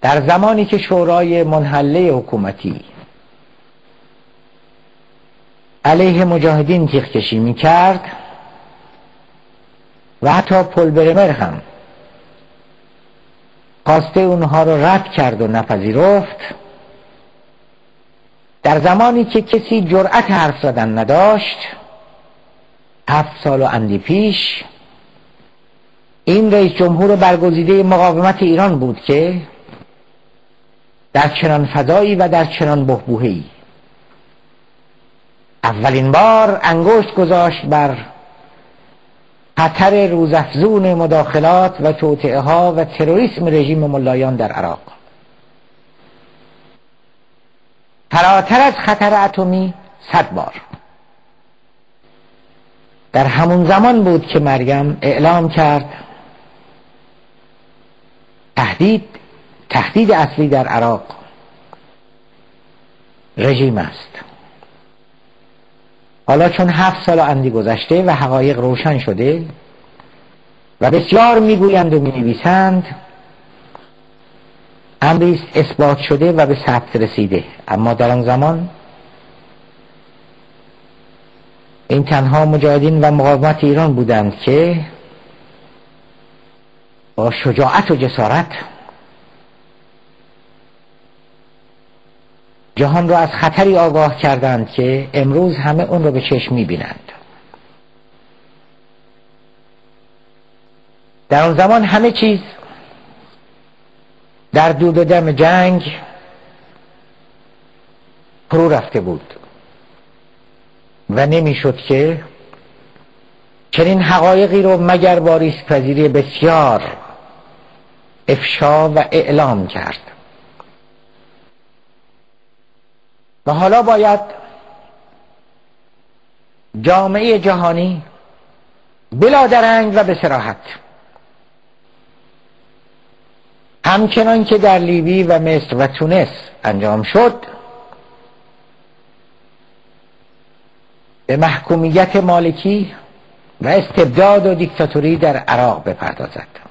در زمانی که شورای منحله حکومتی علیه مجاهدین تیغ کشی می کرد و حتی پل برمر هم خواسته اونها رو رد کرد و نپذیرفت در زمانی که کسی جرأت حرف زدن نداشت هفت سال و اندی پیش این رئیس جمهور برگزیده مقاومت ایران بود که در چنان فضایی و در چنان بهبوهی. اولین بار انگشت گذاشت بر خطر روزافزون مداخلات و توطعه ها و تروریسم رژیم ملایان در عراق. فراتر از خطر اتمی صد بار. در همون زمان بود که مریم اعلام کرد تهدید تهدید اصلی در عراق رژیم است. حالا چون هفت سال اندی گذشته و حقایق روشن شده و بسیار می‌گویند و می‌نویسند امری اثبات شده و به ثبت رسیده. اما در آن زمان این تنها مجاهدین و مقاومت ایران بودند که با شجاعت و جسارت جهان را از خطری آگاه کردند که امروز همه اون را به چشم می‌بینند. در آن زمان همه چیز در دود دم جنگ فرو رفته بود و نمی‌شد که چنین حقایقی رو مگر با ریسک پذیری بسیار افشا و اعلام کرد. و حالا باید جامعه جهانی بلا درنگ و به سراحت. همچنان که در لیبی و مصر و تونس انجام شد به محکومیت مالکی و استبداد و دیکتاتوری در عراق بپردازد.